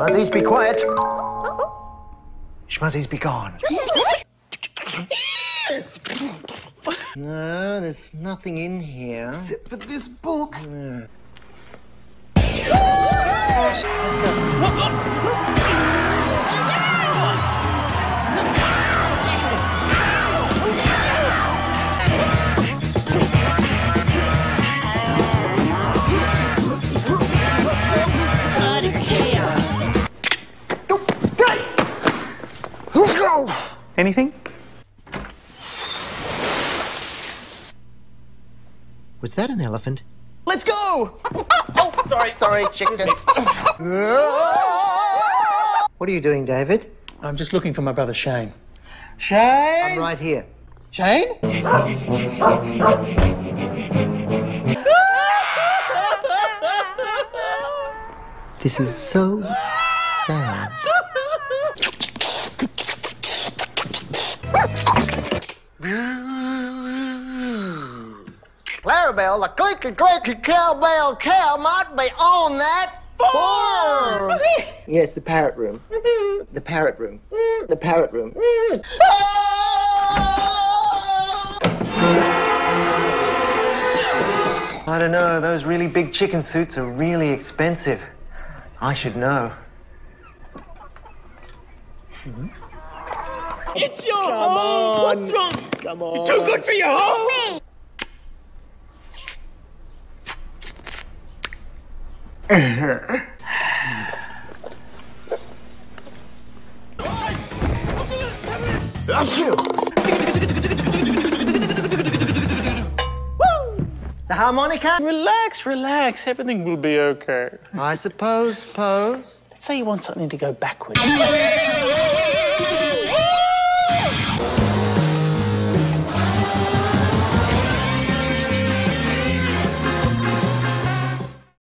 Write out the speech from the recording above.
Schmuzzies, be quiet. Schmuzzies, be gone. No, there's nothing in here. Except for this book. Anything? Was that an elephant? Let's go! Oh, sorry, sorry, chickens. what are you doing, David? I'm just looking for my brother Shane. Shane? I'm right here. Shane? This is so sad. Clarabelle, the clicky clicky cowbell cow might be on that farm. yes, the parrot room. Mm-hmm. The parrot room. Mm. The parrot room. Mm. Ah! I don't know. Those really big chicken suits are really expensive. I should know. It's your home! What's wrong? Come on. Too good for your home? The harmonica? Relax, relax. Everything will be okay. I suppose, pose. Let's say you want something to go backwards.